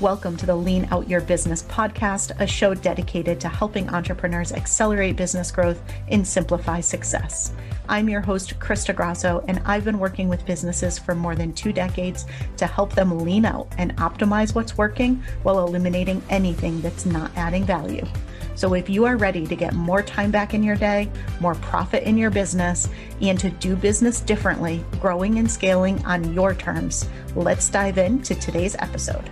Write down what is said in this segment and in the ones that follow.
Welcome to the Lean Out Your Business podcast, a show dedicated to helping entrepreneurs accelerate business growth and simplify success. I'm your host, Crista Grasso, and I've been working with businesses for more than two decades to help them lean out and optimize what's working while eliminating anything that's not adding value. So, if you are ready to get more time back in your day, more profit in your business, and to do business differently, growing and scaling on your terms, let's dive into today's episode.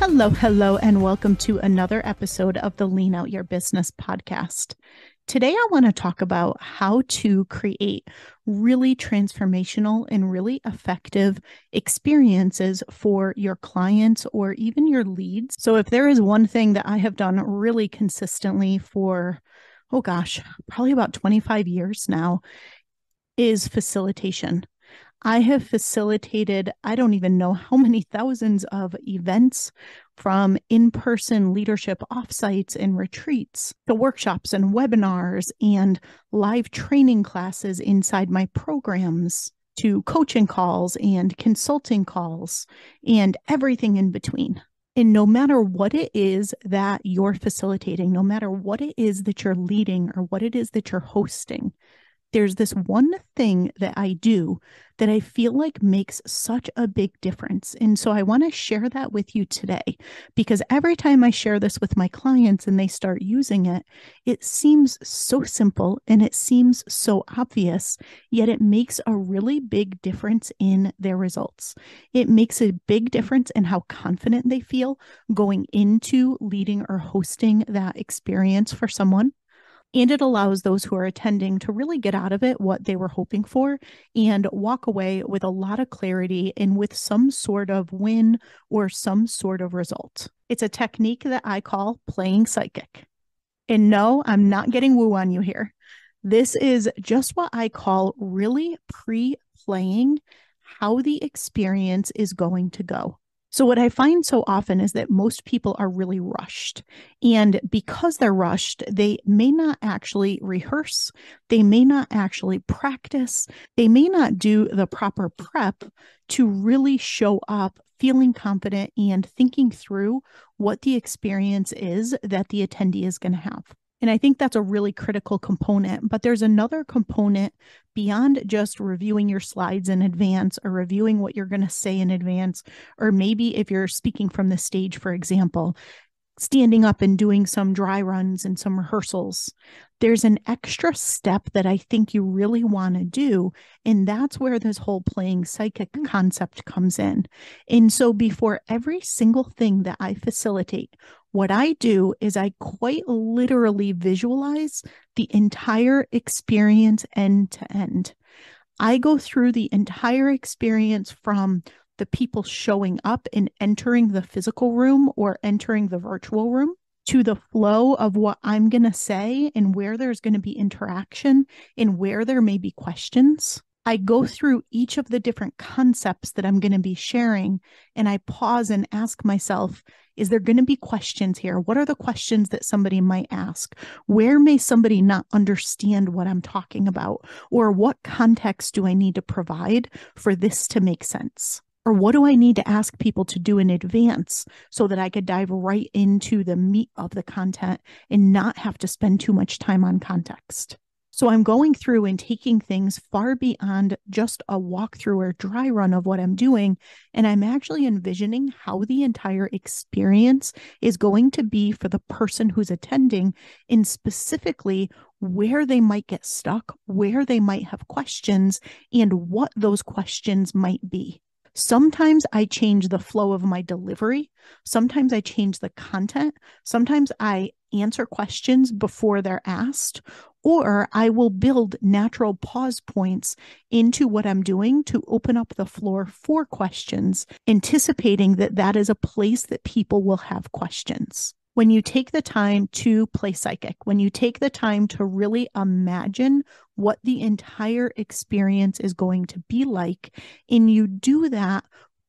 Hello, hello, and welcome to another episode of the Lean Out Your Business podcast. Today, I want to talk about how to create really transformational and really effective experiences for your clients or even your leads. So, if there is one thing that I have done really consistently for, oh gosh, probably about 25 years now, is facilitation. I have facilitated, I don't even know how many thousands of events from in person leadership offsites and retreats to workshops and webinars and live training classes inside my programs to coaching calls and consulting calls and everything in between. And no matter what it is that you're facilitating, no matter what it is that you're leading or what it is that you're hosting, there's this one thing that I do that I feel like makes such a big difference. And so I want to share that with you today because every time I share this with my clients and they start using it, it seems so simple and it seems so obvious, yet it makes a really big difference in their results. It makes a big difference in how confident they feel going into leading or hosting that experience for someone. And it allows those who are attending to really get out of it what they were hoping for and walk away with a lot of clarity and with some sort of win or some sort of result. It's a technique that I call playing psychic. And no, I'm not getting woo on you here. This is just what I call really pre playing how the experience is going to go. So, what I find so often is that most people are really rushed. And because they're rushed, they may not actually rehearse, they may not actually practice, they may not do the proper prep to really show up feeling confident and thinking through what the experience is that the attendee is going to have. And I think that's a really critical component. But there's another component beyond just reviewing your slides in advance or reviewing what you're going to say in advance, or maybe if you're speaking from the stage, for example, standing up and doing some dry runs and some rehearsals. There's an extra step that I think you really want to do. And that's where this whole playing psychic mm. concept comes in. And so before every single thing that I facilitate, what I do is I quite literally visualize the entire experience end to end. I go through the entire experience from the people showing up and entering the physical room or entering the virtual room to the flow of what I'm going to say and where there's going to be interaction and where there may be questions. I go through each of the different concepts that I'm going to be sharing and I pause and ask myself, is there going to be questions here? What are the questions that somebody might ask? Where may somebody not understand what I'm talking about? Or what context do I need to provide for this to make sense? Or what do I need to ask people to do in advance so that I could dive right into the meat of the content and not have to spend too much time on context? So I'm going through and taking things far beyond just a walkthrough or dry run of what I'm doing. And I'm actually envisioning how the entire experience is going to be for the person who's attending, and specifically where they might get stuck, where they might have questions, and what those questions might be. Sometimes I change the flow of my delivery. Sometimes I change the content. Sometimes I answer questions before they're asked, or I will build natural pause points into what I'm doing to open up the floor for questions, anticipating that that is a place that people will have questions. When you take the time to play psychic, when you take the time to really imagine what the entire experience is going to be like, and you do that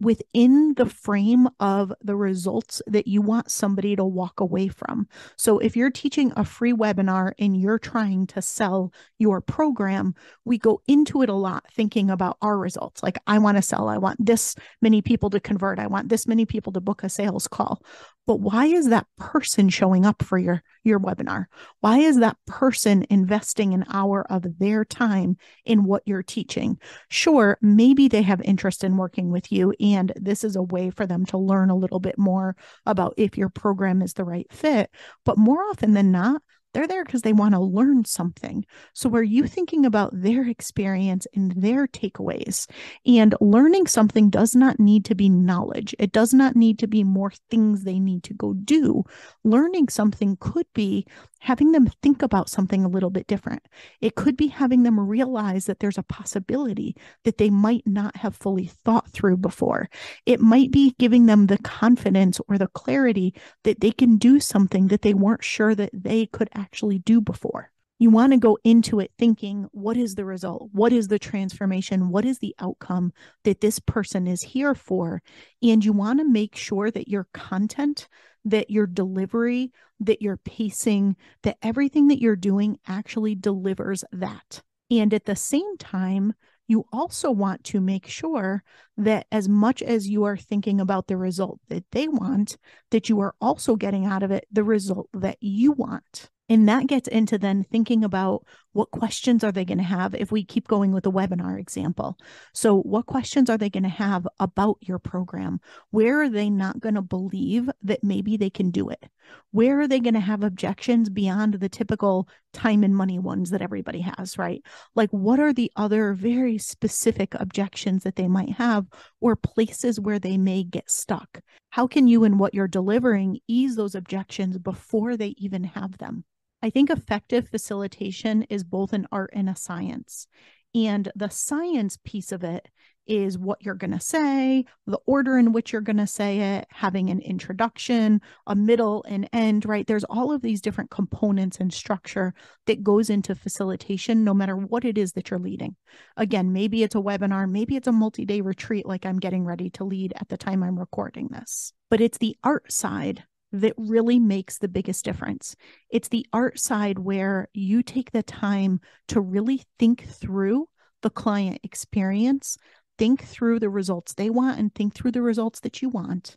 within the frame of the results that you want somebody to walk away from. So, if you're teaching a free webinar and you're trying to sell your program, we go into it a lot thinking about our results. Like, I want to sell, I want this many people to convert, I want this many people to book a sales call but why is that person showing up for your your webinar? Why is that person investing an hour of their time in what you're teaching? Sure maybe they have interest in working with you and this is a way for them to learn a little bit more about if your program is the right fit. But more often than not they're there because they want to learn something. So, are you thinking about their experience and their takeaways? And learning something does not need to be knowledge, it does not need to be more things they need to go do. Learning something could be having them think about something a little bit different. It could be having them realize that there's a possibility that they might not have fully thought through before. It might be giving them the confidence or the clarity that they can do something that they weren't sure that they could actually do before. You want to go into it thinking, what is the result? What is the transformation? What is the outcome that this person is here for? And you want to make sure that your content, that your delivery, that your pacing, that everything that you're doing actually delivers that. And at the same time, you also want to make sure that as much as you are thinking about the result that they want, that you are also getting out of it the result that you want. And that gets into then thinking about what questions are they going to have if we keep going with the webinar example. So, what questions are they going to have about your program? Where are they not going to believe that maybe they can do it? Where are they going to have objections beyond the typical time and money ones that everybody has, right? Like, what are the other very specific objections that they might have or places where they may get stuck? How can you and what you're delivering ease those objections before they even have them? I think effective facilitation is both an art and a science. And the science piece of it is what you're going to say, the order in which you're going to say it, having an introduction, a middle, and end, right? There's all of these different components and structure that goes into facilitation, no matter what it is that you're leading. Again, maybe it's a webinar, maybe it's a multi day retreat like I'm getting ready to lead at the time I'm recording this. But it's the art side that really makes the biggest difference. It's the art side where you take the time to really think through the client experience, think through the results they want, and think through the results that you want.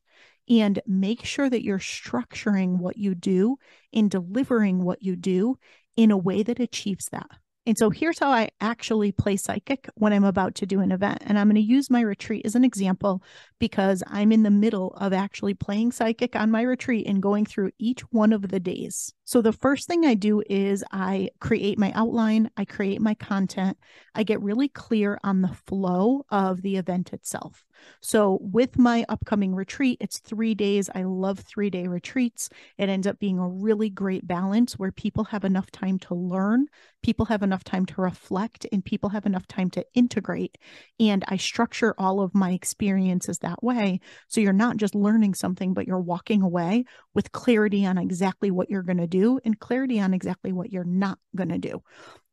And make sure that you're structuring what you do and delivering what you do in a way that achieves that. And so here's how I actually play psychic when I'm about to do an event. And I'm going to use my retreat as an example because I'm in the middle of actually playing psychic on my retreat and going through each one of the days. So the first thing I do is I create my outline, I create my content, I get really clear on the flow of the event itself. So with my upcoming retreat, it's three days. I love three day retreats. It ends up being a really great balance where people have enough time to learn, people have enough time to reflect, and people have enough time to integrate. And I structure all of my experiences that way. So you're not just learning something, but you're walking away with clarity on exactly what you're going to do and clarity on exactly what you're not going to do.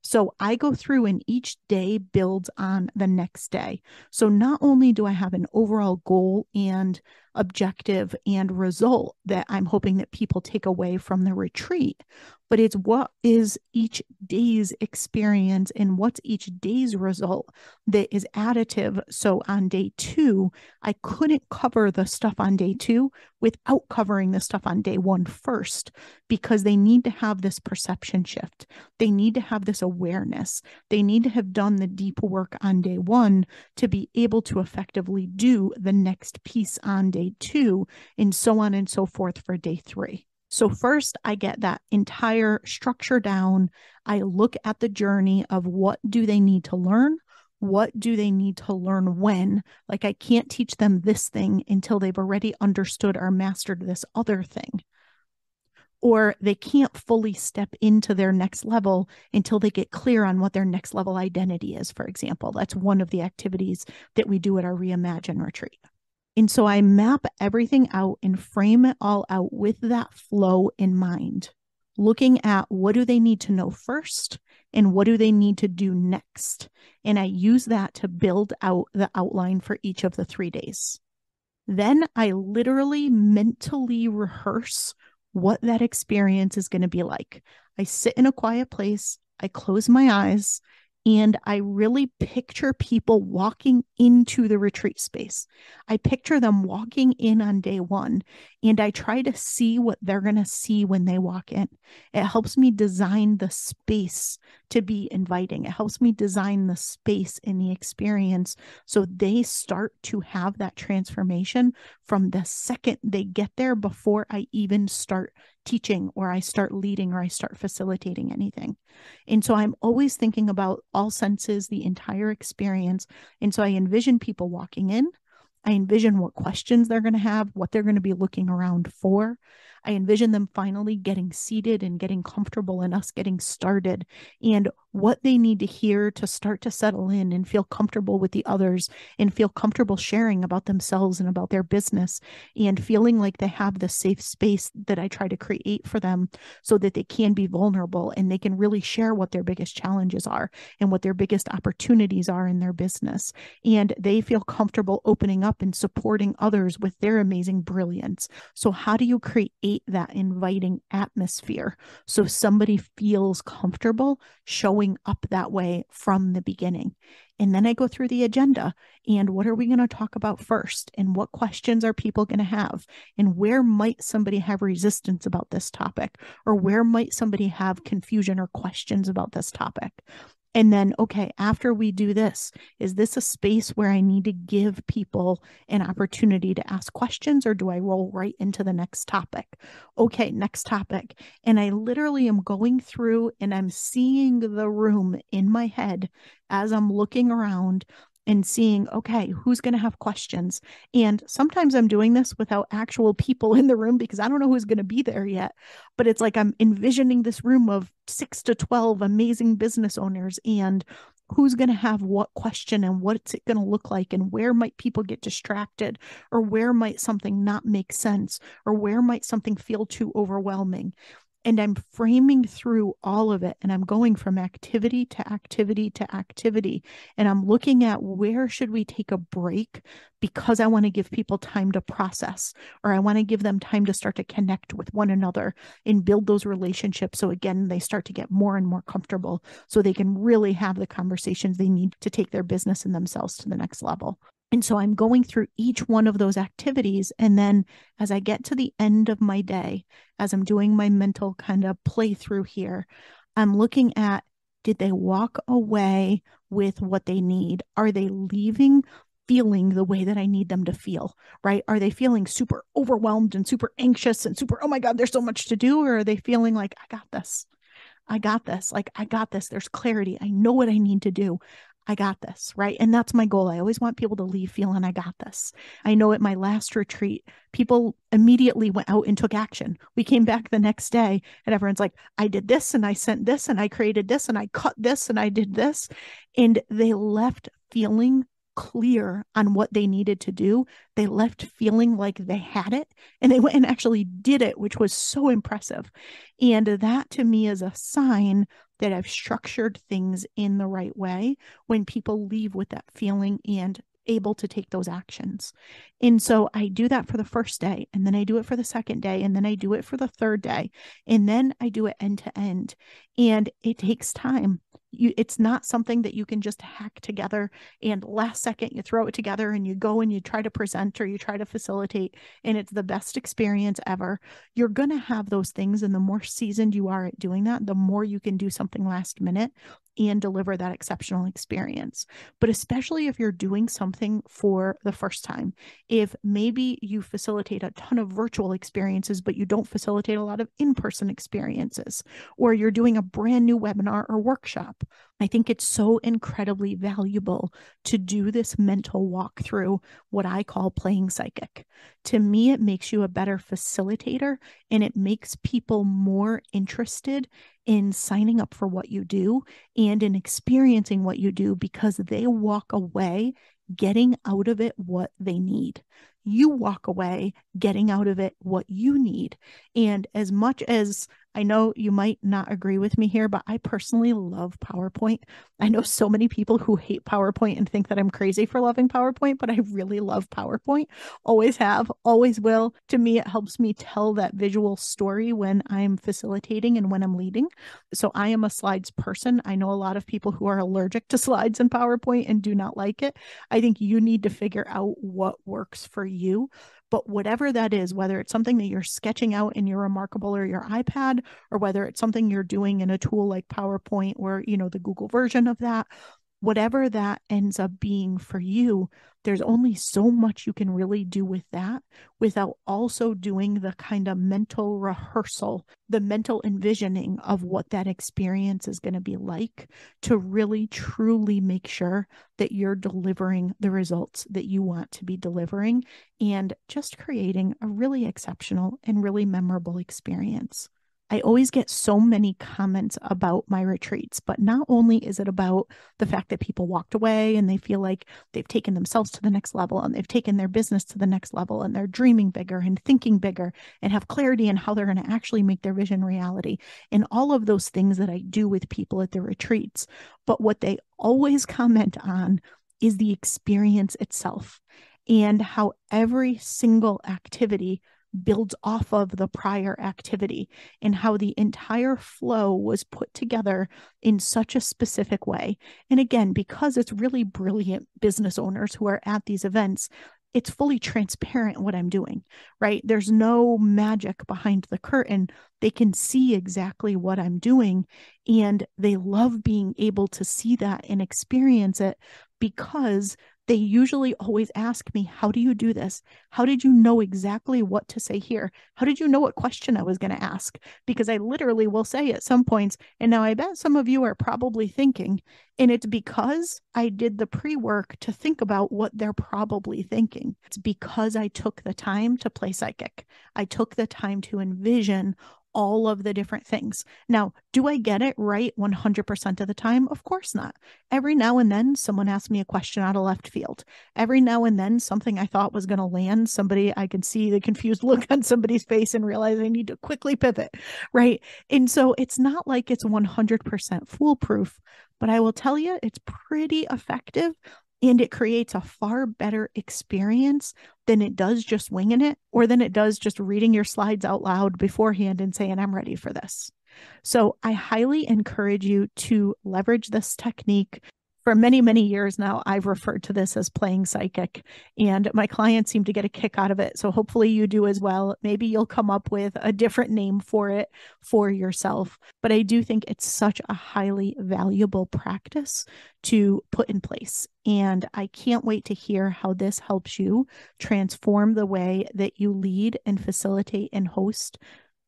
So I go through and each day builds on the next day. So not only do I have an overall goal and objective and result that I'm hoping that people take away from the retreat, but it's what is each day's experience and what's each day's result that is additive. So on day two, I couldn't cover the stuff on day two without covering the stuff on day one first, because they need to have this perception shift. They need to have this awareness. They need to have done the deep work on day one to be able to effectively do the next piece on day two, and so on and so forth for day three. So, first, I get that entire structure down. I look at the journey of what do they need to learn? What do they need to learn when? Like, I can't teach them this thing until they've already understood or mastered this other thing. Or they can't fully step into their next level until they get clear on what their next level identity is, for example. That's one of the activities that we do at our Reimagine retreat. And so I map everything out and frame it all out with that flow in mind, looking at what do they need to know first and what do they need to do next. And I use that to build out the outline for each of the three days. Then I literally mentally rehearse what that experience is going to be like. I sit in a quiet place, I close my eyes, and I really picture people walking into the retreat space. I picture them walking in on day one, and I try to see what they're going to see when they walk in. It helps me design the space to be inviting. It helps me design the space in the experience so they start to have that transformation from the second they get there before I even start teaching or I start leading or I start facilitating anything. And so I'm always thinking about all senses, the entire experience. And so I envision people walking in. I envision what questions they're going to have, what they're going to be looking around for. I envision them finally getting seated and getting comfortable and us getting started and what they need to hear to start to settle in and feel comfortable with the others and feel comfortable sharing about themselves and about their business and feeling like they have the safe space that I try to create for them so that they can be vulnerable and they can really share what their biggest challenges are and what their biggest opportunities are in their business. And they feel comfortable opening up and supporting others with their amazing brilliance. So, how do you create that inviting atmosphere so somebody feels comfortable showing up that way from the beginning. And then I go through the agenda and what are we going to talk about first? And what questions are people going to have? And where might somebody have resistance about this topic? Or where might somebody have confusion or questions about this topic? And then, okay, after we do this, is this a space where I need to give people an opportunity to ask questions or do I roll right into the next topic? Okay, next topic. And I literally am going through and I'm seeing the room in my head as I'm looking around and seeing, okay, who's going to have questions? And sometimes I'm doing this without actual people in the room because I don't know who's going to be there yet. But it's like I'm envisioning this room of six to 12 amazing business owners and who's going to have what question and what's it going to look like and where might people get distracted or where might something not make sense or where might something feel too overwhelming and I'm framing through all of it and I'm going from activity to activity to activity and I'm looking at where should we take a break because I want to give people time to process or I want to give them time to start to connect with one another and build those relationships so again they start to get more and more comfortable so they can really have the conversations they need to take their business and themselves to the next level. And so I'm going through each one of those activities. And then as I get to the end of my day, as I'm doing my mental kind of playthrough here, I'm looking at did they walk away with what they need? Are they leaving feeling the way that I need them to feel, right? Are they feeling super overwhelmed and super anxious and super, oh my God, there's so much to do? Or are they feeling like, I got this? I got this. Like, I got this. There's clarity. I know what I need to do. I got this, right? And that's my goal. I always want people to leave feeling I got this. I know at my last retreat, people immediately went out and took action. We came back the next day and everyone's like, I did this and I sent this and I created this and I cut this and I did this. And they left feeling clear on what they needed to do. They left feeling like they had it and they went and actually did it, which was so impressive. And that to me is a sign that I've structured things in the right way when people leave with that feeling and able to take those actions. And so I do that for the first day, and then I do it for the second day, and then I do it for the third day, and then I do it end to end. And it takes time you it's not something that you can just hack together and last second you throw it together and you go and you try to present or you try to facilitate and it's the best experience ever. You're going to have those things and the more seasoned you are at doing that the more you can do something last minute and deliver that exceptional experience. But especially if you're doing something for the first time, if maybe you facilitate a ton of virtual experiences, but you don't facilitate a lot of in person experiences, or you're doing a brand new webinar or workshop, I think it's so incredibly valuable to do this mental walk through what I call playing psychic. To me, it makes you a better facilitator and it makes people more interested in signing up for what you do and in experiencing what you do because they walk away getting out of it what they need. You walk away getting out of it what you need. And as much as I know you might not agree with me here, but I personally love PowerPoint. I know so many people who hate PowerPoint and think that I'm crazy for loving PowerPoint, but I really love PowerPoint. Always have, always will. To me, it helps me tell that visual story when I'm facilitating and when I'm leading. So I am a slides person. I know a lot of people who are allergic to slides in PowerPoint and do not like it. I think you need to figure out what works for you. But whatever that is, whether it's something that you're sketching out in your Remarkable or your iPad, or whether it's something you're doing in a tool like PowerPoint or, you know, the Google version of that, whatever that ends up being for you, there's only so much you can really do with that without also doing the kind of mental rehearsal, the mental envisioning of what that experience is going to be like to really truly make sure that you're delivering the results that you want to be delivering and just creating a really exceptional and really memorable experience. I always get so many comments about my retreats, but not only is it about the fact that people walked away and they feel like they've taken themselves to the next level and they've taken their business to the next level and they're dreaming bigger and thinking bigger and have clarity in how they're going to actually make their vision reality and all of those things that I do with people at the retreats. But what they always comment on is the experience itself and how every single activity builds off of the prior activity and how the entire flow was put together in such a specific way. And again, because it's really brilliant business owners who are at these events, it's fully transparent what I'm doing, right? There's no magic behind the curtain. They can see exactly what I'm doing. And they love being able to see that and experience it because they usually always ask me, How do you do this? How did you know exactly what to say here? How did you know what question I was going to ask? Because I literally will say at some points, and now I bet some of you are probably thinking, and it's because I did the pre work to think about what they're probably thinking. It's because I took the time to play psychic. I took the time to envision all of the different things. Now, do I get it right 100% of the time? Of course not. Every now and then, someone asks me a question out of left field. Every now and then, something I thought was going to land, somebody, I can see the confused look on somebody's face and realize I need to quickly pivot, right? And so it's not like it's 100% foolproof, but I will tell you, it's pretty effective and it creates a far better experience than it does just winging it or than it does just reading your slides out loud beforehand and saying, I'm ready for this. So I highly encourage you to leverage this technique for many, many years now, I've referred to this as playing psychic, and my clients seem to get a kick out of it. So hopefully you do as well. Maybe you'll come up with a different name for it for yourself. But I do think it's such a highly valuable practice to put in place. And I can't wait to hear how this helps you transform the way that you lead and facilitate and host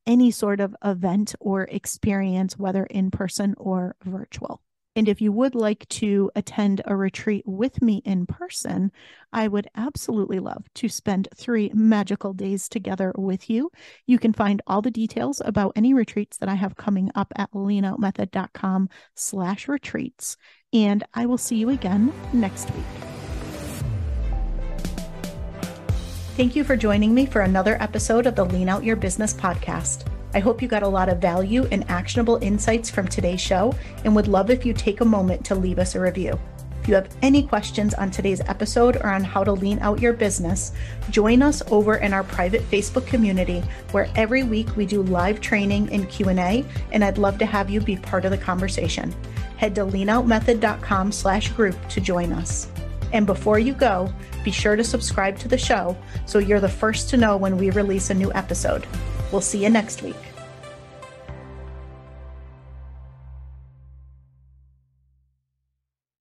any sort of event or experience, whether in person or virtual. And if you would like to attend a retreat with me in person, I would absolutely love to spend three magical days together with you. You can find all the details about any retreats that I have coming up at leanoutmethod.com slash retreats. And I will see you again next week. Thank you for joining me for another episode of the Lean Out Your Business podcast. I hope you got a lot of value and actionable insights from today's show and would love if you take a moment to leave us a review. If you have any questions on today's episode or on how to lean out your business, join us over in our private Facebook community where every week we do live training and Q&A and I'd love to have you be part of the conversation. Head to leanoutmethod.com slash group to join us. And before you go, be sure to subscribe to the show so you're the first to know when we release a new episode. We'll see you next week.